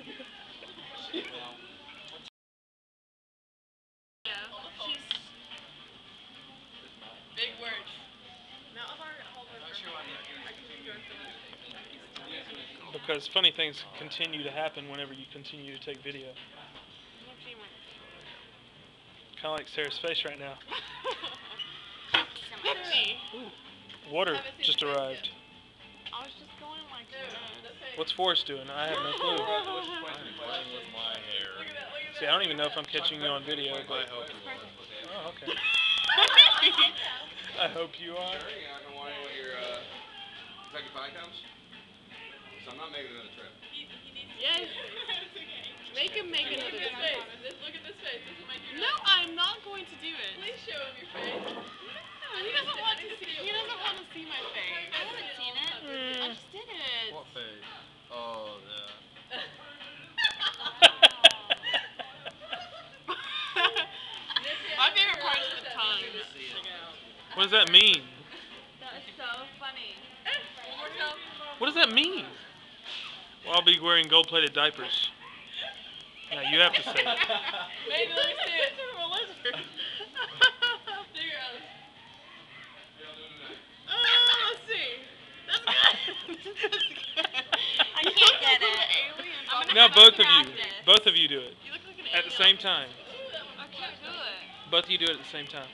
Big words. Because funny things continue to happen whenever you continue to take video. Kind of like Sarah's face right now. Water just arrived. I was just going like that. What's Forrest doing? I have no clue. Playing with my hair. See, I don't even know if I'm catching you on video, I but hope you will. oh, okay. I hope you are. Sure, you know, why when your uh, Kentucky Pie comes. So I'm not making another trip. Yes. Make him make another Look at this face. Look at this face. This will make you No, I'm not going to do it. Please show him your face. No, he doesn't want to see. He doesn't want to see my face. I haven't seen it. I just did it. What face? Oh, yeah. my favorite part is the tongue. What does that mean? That is so funny. One more time. What does that mean? Well, I'll be wearing gold-plated diapers. Now you have to say it. Maybe let me see it. Do your eyes. Uh, let's see. That's good. I can't get it. I'm gonna No, have both of you. Both of you do it You look like an at the same time. I can't do it. Both of you do it at the same time.